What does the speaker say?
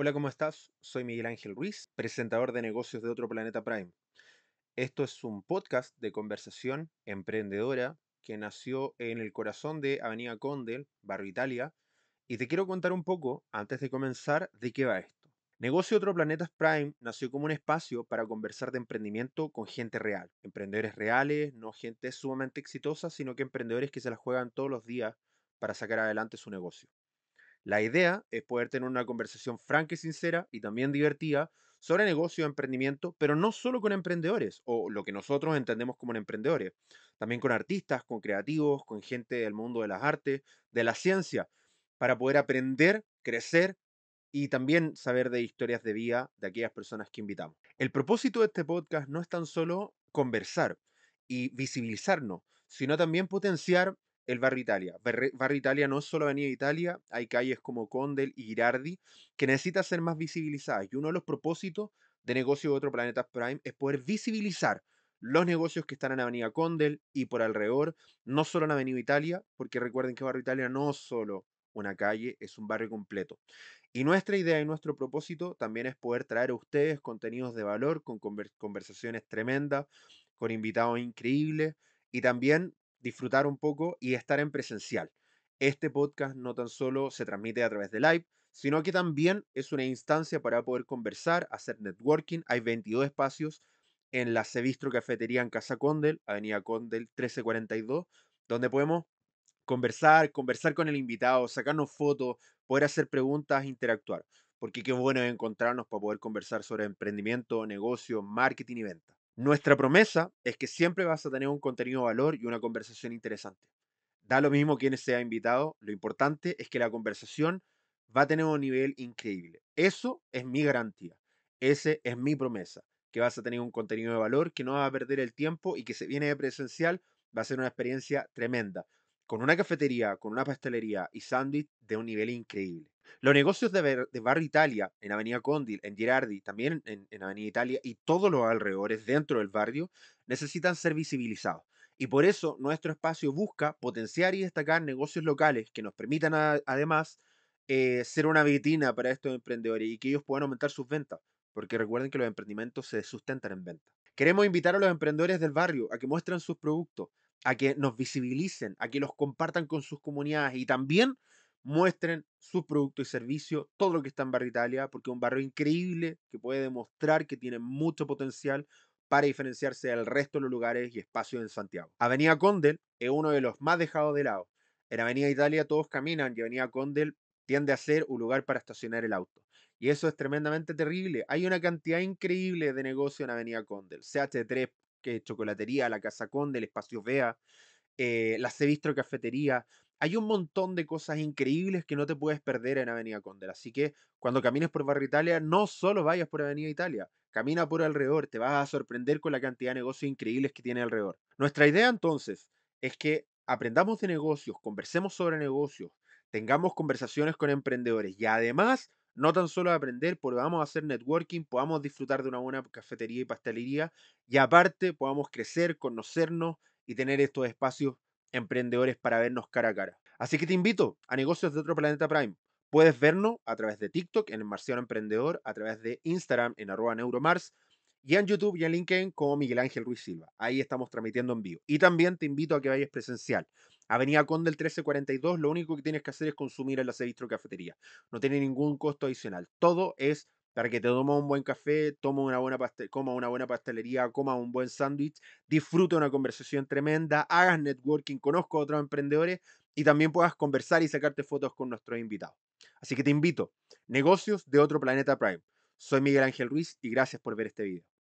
Hola, ¿cómo estás? Soy Miguel Ángel Ruiz, presentador de negocios de Otro Planeta Prime. Esto es un podcast de conversación emprendedora que nació en el corazón de Avenida Condel, Barrio Italia, y te quiero contar un poco, antes de comenzar, de qué va esto. Negocio Otro Planetas Prime nació como un espacio para conversar de emprendimiento con gente real, emprendedores reales, no gente sumamente exitosa, sino que emprendedores que se la juegan todos los días para sacar adelante su negocio. La idea es poder tener una conversación franca y sincera y también divertida sobre negocio, emprendimiento, pero no solo con emprendedores o lo que nosotros entendemos como emprendedores, también con artistas, con creativos, con gente del mundo de las artes, de la ciencia, para poder aprender, crecer y también saber de historias de vida de aquellas personas que invitamos. El propósito de este podcast no es tan solo conversar y visibilizarnos, sino también potenciar el Barrio Italia. Barrio Italia no es solo Avenida Italia, hay calles como Condel y Girardi que necesitan ser más visibilizadas. Y uno de los propósitos de negocio de otro Planeta Prime es poder visibilizar los negocios que están en Avenida Condel y por alrededor, no solo en Avenida Italia, porque recuerden que Barrio Italia no es solo una calle, es un barrio completo. Y nuestra idea y nuestro propósito también es poder traer a ustedes contenidos de valor, con conversaciones tremendas, con invitados increíbles y también disfrutar un poco y estar en presencial. Este podcast no tan solo se transmite a través de live, sino que también es una instancia para poder conversar, hacer networking. Hay 22 espacios en la Cevistro Cafetería en Casa Condel, Avenida Condel 1342, donde podemos conversar, conversar con el invitado, sacarnos fotos, poder hacer preguntas, interactuar. Porque qué bueno encontrarnos para poder conversar sobre emprendimiento, negocio, marketing y venta. Nuestra promesa es que siempre vas a tener un contenido de valor y una conversación interesante. Da lo mismo quien sea invitado, lo importante es que la conversación va a tener un nivel increíble. Eso es mi garantía, ese es mi promesa, que vas a tener un contenido de valor, que no vas a perder el tiempo y que se viene de presencial va a ser una experiencia tremenda, con una cafetería, con una pastelería y sándwich de un nivel increíble. Los negocios de, Barrio Italia, en Avenida Condil, en Girardi, también en, en, Avenida Italia y todos los alrededores dentro del barrio, necesitan ser visibilizados. Y por eso nuestro espacio busca potenciar y destacar negocios locales que nos permitan además eh, ser una vitrina para estos emprendedores y que ellos puedan aumentar sus ventas. Porque recuerden que los emprendimientos se sustentan en venta. Queremos invitar a los emprendedores del barrio a que muestren sus productos, a que nos visibilicen, a que los compartan con sus comunidades y también muestren sus productos y servicios, todo lo que está en Barrio Italia, porque es un barrio increíble que puede demostrar que tiene mucho potencial para diferenciarse del resto de los lugares y espacios en Santiago. Avenida Condel es uno de los más dejados de lado. En Avenida Italia todos caminan y Avenida Condel tiende a ser un lugar para estacionar el auto. Y eso es tremendamente terrible. Hay una cantidad increíble de negocio en Avenida Condel. CH3, que chocolatería, la Casa Condel, Espacios Vea, eh, la Cevistro Cafetería. Hay un montón de cosas increíbles que no te puedes perder en Avenida Condel. Así que cuando camines por Barrio Italia, no solo vayas por Avenida Italia, camina por alrededor, te vas a sorprender con la cantidad de negocios increíbles que tiene alrededor. Nuestra idea entonces es que aprendamos de negocios, conversemos sobre negocios, tengamos conversaciones con emprendedores y además no tan solo aprender, podamos hacer networking, podamos disfrutar de una buena cafetería y pastelería y aparte podamos crecer, conocernos y tener estos espacios emprendedores para vernos cara a cara. Así que te invito a Negocios de Otro Planeta Prime. Puedes vernos a través de TikTok en el Marciano Emprendedor, a través de Instagram en arroba neuromars y en YouTube y en LinkedIn como Miguel Ángel Ruiz Silva. Ahí estamos transmitiendo en vivo. Y también te invito a que vayas presencial. Avenida Conde 1342, lo único que tienes que hacer es consumir en la Cevistro Cafetería. No tiene ningún costo adicional. Todo es para que te tomes un buen café, toma una buena coma una buena pastelería, coma un buen sándwich, disfrute una conversación tremenda, hagas networking, conozco a otros emprendedores y también puedas conversar y sacarte fotos con nuestros invitados. Así que te invito, negocios de otro planeta Prime. Soy Miguel Ángel Ruiz y gracias por ver este video.